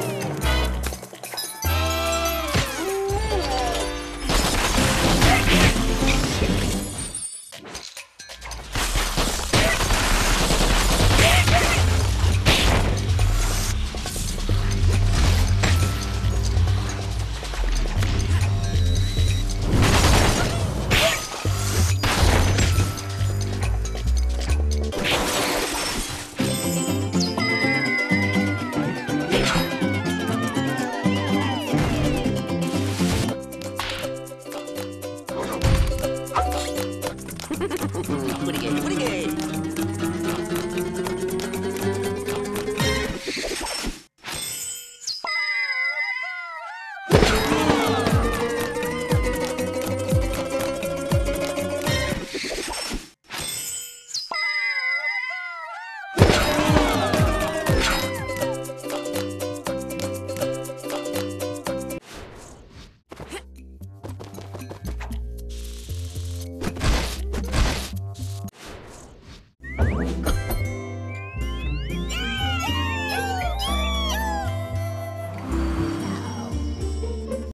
Woo!